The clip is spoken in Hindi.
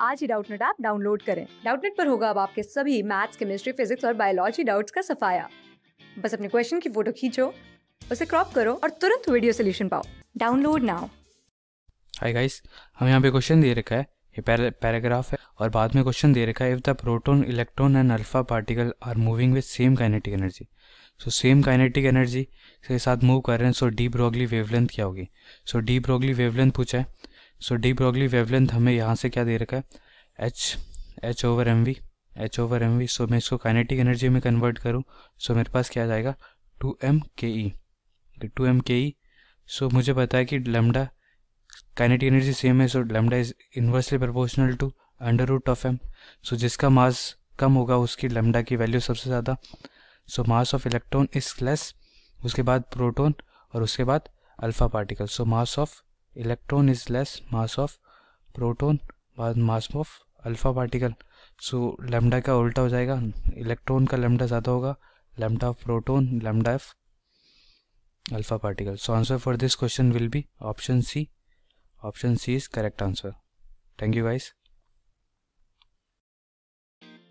आज ही डाउटनेट ऐप डाउनलोड करें। डाउटनेट पर होगा अब आपके सभी मैथ्स, केमिस्ट्री, फिजिक्स और बायोलॉजी डाउट्स का सफाया। बस अपने क्वेश्चन की फ़ोटो खींचो, उसे क्रॉप करो और तुरंत वीडियो सोल्यूशन पाओ। Download now. हाय गाइस हम यहाँ पे क्वेश्चन दे रखा है। ये पैराग्राफ है और बाद में क्वेश्चन दे रखा है if the proton electron and alpha particle are moving with same kinetic energy so same kinetic energy के साथ मूव कर रहे हैं सो डी ब्रॉगली वेवलेंथ क्या होगी? सो डी ब्रॉगली वेवलेंथ पूछा है। सो डी ब्रॉगली वेवलेंथ हमें यहाँ से क्या दे रखा है? H H over M V H over M V so मैं इसको काइनेटिक एनर्जी में कन्वर्ट करूँ सो so मेरे पास क्या जाएगा? टू एम के ई टू एम के ई सो मुझे पता है कि लेमडा काइनेटिक एनर्जी सेम है so lambda is inversely proportional to under root of M so जिसका मास कम होगा, उसकी लेमडा की वैल्यू सबसे ज़्यादा। So mass of electron is less उसके बाद प्रोटोन और उसके बाद alpha particle so mass of is less mass of proton बाद mass of alpha particle so lambda का उल्टा हो जाएगा इलेक्ट्रॉन का लेमडा ज़्यादा होगा lambda of proton lambda of alpha particle so answer for this question will be option C option C is correct answer thank you guys